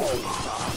Oh.